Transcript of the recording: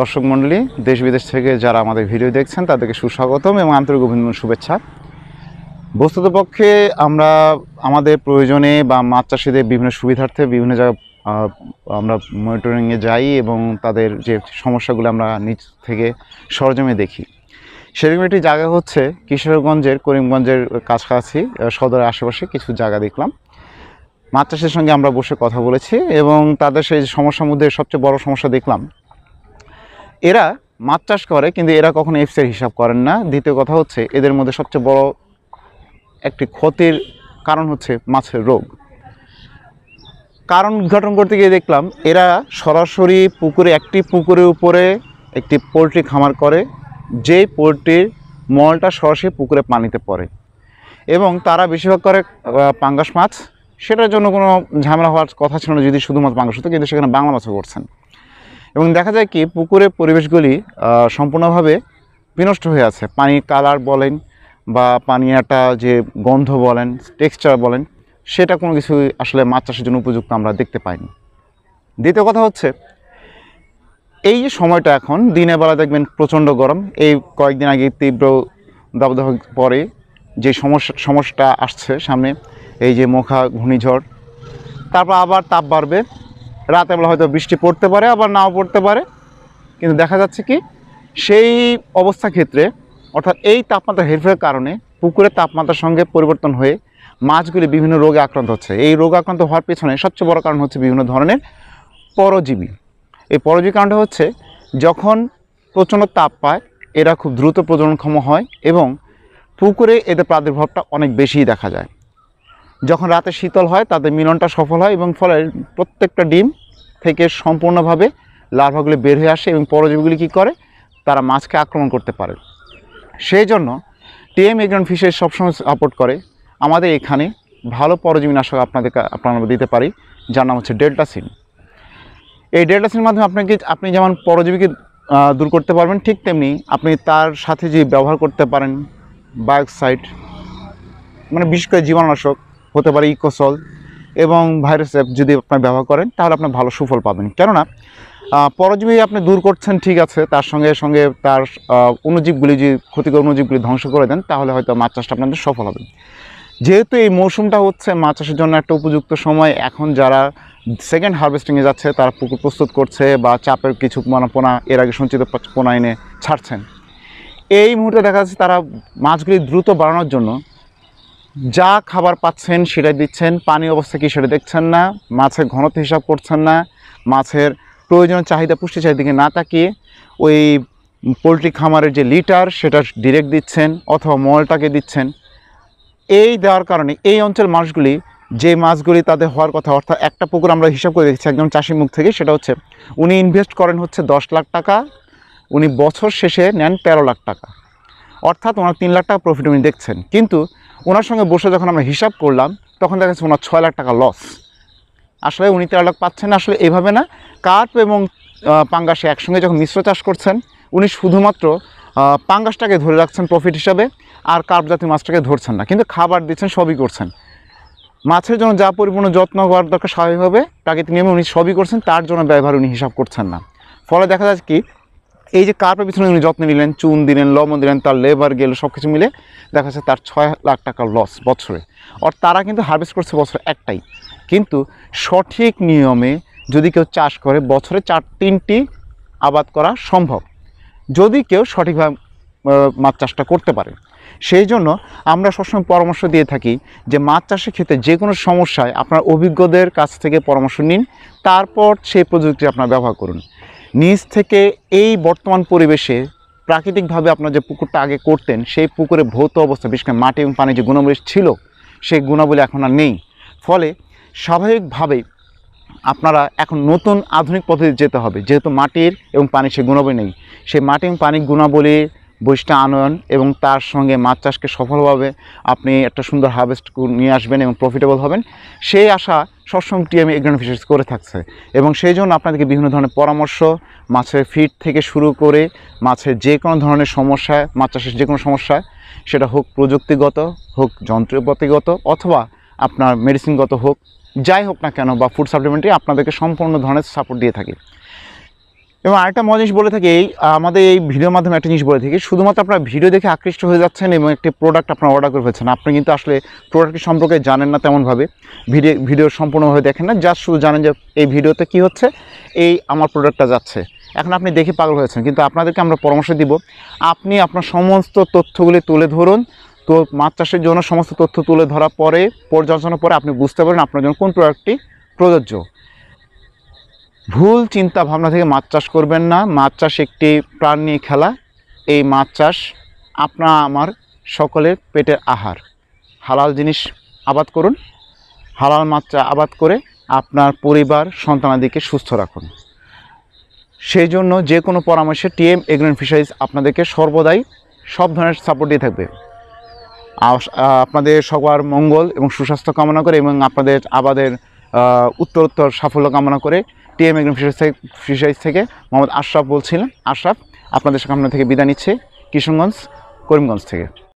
দর্শক মণ্ডলী, দেশ বিদেশ থেকে যারা আমাদের ভিডিও দেখছেন, তাদেরকে সুস্বাগতম এবং আন্তরিক অভিনন্দন, শুভেচ্ছা। বস্তুতপক্ষে আমরা আমাদের প্রয়োজনে বা মাছ চাষিদের বিভিন্ন সুবিধার্থে বিভিন্ন জায়গায় আমরা মনিটরিংয়ে যাই এবং তাদের যে সমস্যাগুলো আমরা নিজ থেকে সরজমে দেখি। সেরকম একটি জায়গা হচ্ছে কিশোরগঞ্জের, করিমগঞ্জের কাছাকাছি সদরের আশেপাশে কিছু জায়গা দেখলাম। মাছ চাষের সঙ্গে আমরা বসে কথা বলেছি এবং তাদের সেই সমস্যার মধ্যে সবচেয়ে বড় সমস্যা দেখলাম এরা মাছ চাষ করে, কিন্তু এরা কখনো এফসের হিসাব করেন না। দ্বিতীয় কথা হচ্ছে, এদের মধ্যে সবচেয়ে বড় একটি ক্ষতির কারণ হচ্ছে মাছের রোগ। কারণ উদ্ঘাটন করতে গিয়ে দেখলাম, এরা সরাসরি পুকুরে, একটি পুকুরের উপরে একটি পোলট্রি খামার করে, যেই পোলট্রির মলটা সরাসরি পুকুরে পানিতে পড়ে। এবং তারা বেশিরভাগ করে পাঙ্গাস মাছ। সেটার জন্য কোনো ঝামেলা হওয়ার কথা ছিল না, যদি শুধুমাত্র পাঙ্গাস হতো, কিন্তু সেখানে বাংলা মাছও করছেন এবং দেখা যায় কি, পুকুরের পরিবেশগুলি সম্পূর্ণভাবে বিনষ্ট হয়ে আছে। পানির কালার বলেন বা পানির একটা যে গন্ধ বলেন টেক্সচার বলেন, সেটা কোনো কিছু আসলে মাছ চাষের জন্য উপযুক্ত আমরা দেখতে পাইনি। দ্বিতীয় কথা হচ্ছে, এই যে সময়টা এখন, দিনের বেলা দেখবেন প্রচণ্ড গরম। এই কয়েকদিন আগে তীব্র দাবদাহ পরে যে সমস্যা সমস্যাটা আসছে সামনে, এই যে মোখা, ঘূর্ণিঝড়, তারপর আবার তাপ বাড়বে। রাতের বেলা হয়তো বৃষ্টি পড়তে পারে, আবার নাও পড়তে পারে। কিন্তু দেখা যাচ্ছে কি, সেই অবস্থা ক্ষেত্রে, অর্থাৎ এই তাপমাত্রা হেরফেরের কারণে পুকুরের তাপমাত্রার সঙ্গে পরিবর্তন হয়ে মাছগুলি বিভিন্ন রোগে আক্রান্ত হচ্ছে। এই রোগ আক্রান্ত হওয়ার পেছনে সবচেয়ে বড় কারণ হচ্ছে বিভিন্ন ধরনের পরজীবী। এই পরজীবী কারণটা হচ্ছে, যখন প্রচণ্ড তাপ পায়, এরা খুব দ্রুত প্রজননক্ষম হয় এবং পুকুরে এদের প্রাদুর্ভাবটা অনেক বেশিই দেখা যায়। যখন রাতে শীতল হয় তাদের মিলনটা সফল হয় এবং ফলে প্রত্যেকটা ডিম থেকে সম্পূর্ণভাবে লার্ভাগুলি বের হয়ে আসে এবং পরজীবীগুলি কী করে? তারা মাছকে আক্রমণ করতে পারে। সেই জন্য টিএম এগ্রান ফিশের সবসময় সাপোর্ট করে। আমাদের এখানে ভালো পরজীবী নাশক আপনাদের আপনারা দিতে পারি, যার নাম হচ্ছে ডেল্টাসিন এই ডেল্টাসিনের মাধ্যমে আপনাকে, আপনি যেমন পরজীবীকে দূর করতে পারবেন, ঠিক তেমনি আপনি তার সাথে যে ব্যবহার করতে পারেন, বায়োক্সাইড মানে বিশেষ করে জীবাণুনাশক হতে পারে ইকোসল এবং ভাইরাস অ্যাপ যদি আপনার ব্যবহার করেন, তাহলে আপনি ভালো সুফল পাবেন। কেননা পরজীবী আপনি দূর করছেন, ঠিক আছে, তার সঙ্গে সঙ্গে তার অনুজীবগুলি যে ক্ষতিকর অনুজীবগুলি ধ্বংস করে দেন, তাহলে হয়তো মাছ চাষটা আপনাদের সফল হবে। যেহেতু এই মৌসুমটা হচ্ছে মাছ চাষের জন্য একটা উপযুক্ত সময়, এখন যারা সেকেন্ড হারভেস্টিংয়ে যাচ্ছে, তারা পুকুর প্রস্তুত করছে বা চাপের কিছু পোনা এর আগে সঞ্চিত পোনা এনে ছাড়ছেন। এই মুহূর্তে দেখা যাচ্ছে তারা মাছগুলি দ্রুত বাড়ানোর জন্য যা খাবার পাচ্ছেন সেটাই দিচ্ছেন, পানি অবস্থা কি সেটা দেখছেন না, মাছের ঘনত্ব হিসাব করছেন না, মাছের প্রয়োজনীয় চাহিদা, পুষ্টি চাহিদা দিকে না তাকিয়ে ওই পোলট্রি খামারের যে লিটার সেটা ডিরেক্ট দিচ্ছেন অথবা মলটাকে দিচ্ছেন। এই দেওয়ার কারণে এই অঞ্চল মাছগুলি যে মাছগুলি তাদের হওয়ার কথা, অর্থাৎ একটা পুকুর আমরা হিসাব করে দেখছি একজন চাষি মুখ থেকে, সেটা হচ্ছে উনি ইনভেস্ট করেন হচ্ছে দশ লাখ টাকা, উনি বছর শেষে নেন তেরো লাখ টাকা। অর্থাৎ ওনার তিন লাখ টাকা প্রফিট উনি দেখছেন। কিন্তু ওনার সঙ্গে বসে যখন আমরা হিসাব করলাম, তখন দেখা যাচ্ছে ওনার ছয় লাখ টাকা লস আসলে উনি তেরো লাখ পাচ্ছেন আসলে এভাবে না। কার্প এবং পাঙ্গাসে একসঙ্গে যখন মিশ্র চাষ করছেন, উনি শুধুমাত্র পাঙ্গাসটাকে ধরে রাখছেন প্রফিট হিসাবে, আর কার্প জাতীয় মাছটাকে ধরছেন না। কিন্তু খাবার দিচ্ছেন, সবই করছেন। মাছের জন্য যা পরিপূর্ণ যত্ন করার দরকার স্বাভাবিকভাবে প্রাকৃতিক নিয়মে উনি সবই করছেন, তার জন্য ব্যবহার উনি হিসাব করছেন না। ফলে দেখা যাচ্ছে কি এই যে কার্পের পিছনে উনি যত্ন নিলেন, চুন দিলেন, লবণ দিলেন, তার লেবার গেল সব কিছু মিলে দেখা যাচ্ছে তার ছয় লাখ টাকা লস বছরে। আর তারা কিন্তু হারভেস্ট করছে বছরে একটাই। কিন্তু সঠিক নিয়মে যদি কেউ চাষ করে, বছরে চার তিনটি আবাদ করা সম্ভব। যদি কেউ সঠিকভাবে মাছ চাষটা করতে পারে। সেই জন্য আমরা সবসময় পরামর্শ দিয়ে থাকি যে মাছ চাষের ক্ষেত্রে যে কোনো সমস্যায় আপনার অভিজ্ঞদের কাছ থেকে পরামর্শ নিন, তারপর সেই প্রযুক্তি আপনার ব্যবহার করুন। নিজ থেকে এই বর্তমান পরিবেশে প্রাকৃতিকভাবে আপনার যে পুকুরটা আগে করতেন, সেই পুকুরে ভৌত অবস্থা, বিশেষ করে মাটি এবং পানি যে গুণাবলী ছিল, সেই গুণাবলী এখন আর নেই। ফলে স্বাভাবিকভাবেই আপনারা এখন নতুন আধুনিক পদ্ধতিতে যেতে হবে। যেহেতু মাটির এবং পানির সেই গুণাবলী নেই, সেই মাটি এবং পানির গুণাবলী বৈশিষ্ট্য আনয়ন এবং তার সঙ্গে মাছ চাষকে সফলভাবে আপনি একটা সুন্দর হারভেস্ট নিয়ে আসবেন এবং প্রফিটেবল হবেন, সেই আশা সবসময় টিএম এগ্রান ফিশারিজ করে থাকছে। এবং সেই জন্য আপনাদেরকে বিভিন্ন ধরনের পরামর্শ, মাছের ফিড থেকে শুরু করে মাছের যে কোনো ধরনের সমস্যা, মাছ চাষের যে কোনো সমস্যা, সেটা হোক প্রযুক্তিগত, হোক যন্ত্রপাতিগত অথবা আপনার মেডিসিনগত হোক, যাই হোক না কেন বা ফুড সাপ্লিমেন্টারি আপনাদেরকে সম্পূর্ণ ধরনের সাপোর্ট দিয়ে থাকি। এবং আরেকটা মজা জিনিস বলে থাকি, এই, আমাদের এই ভিডিওর মাধ্যমে একটা জিনিস বলে থাকি, শুধুমাত্র আপনার ভিডিও দেখে আকৃষ্ট হয়ে যাচ্ছেন এবং একটি প্রোডাক্ট আপনার অর্ডার করে ফেলছেন। আপনি কিন্তু আসলে প্রোডাক্টটি সম্পর্কে জানেন না তেমনভাবে। ভিডিও ভিডিও সম্পূর্ণভাবে দেখেন না জাস্ট শুধু জানেন যে এই ভিডিওতে কি হচ্ছে, এই আমার প্রোডাক্টটা যাচ্ছে। এখন আপনি দেখে পাগল হয়েছেন, কিন্তু আপনাদেরকে আমরা পরামর্শ দিব, আপনি আপনার সমস্ত তথ্যগুলি তুলে ধরুন, তো মাছ চাষের জন্য সমস্ত তথ্য তুলে ধরার পরে, পর্যালোচনার পরে আপনি বুঝতে পারেন আপনার জন্য কোন প্রোডাক্টটি প্রযোজ্য। ভুল চিন্তা ভাবনা থেকে মাছ চাষ করবেন না। মাছ চাষ একটি প্রাণ নিয়ে খেলা। এই মাছ চাষ আপনা আমার সকলের পেটের আহার। হালাল জিনিস আবাদ করুন। হালাল মাছ আবাদ করে আপনার পরিবার, সন্তানাদিকে সুস্থ রাখুন। সেই জন্য যে কোনো পরামর্শে টিএম এগ্রেন ফিশারিজ আপনাদেরকে সর্বদাই সব ধরনের সাপোর্ট দিয়ে থাকবে। আপনাদের সবার মঙ্গল এবং সুস্বাস্থ্য কামনা করে এবং আপনাদের আবাদের উত্তরোত্তর সাফল্য কামনা করে টিএম এগ্রিম ফিশারিজ থেকে মোহাম্মদ আশরাফ বলছিলেন। আশরাফ, আপনাদের সামনে থেকে বিদায় নিচ্ছে কিশনগঞ্জ করিমগঞ্জ থেকে।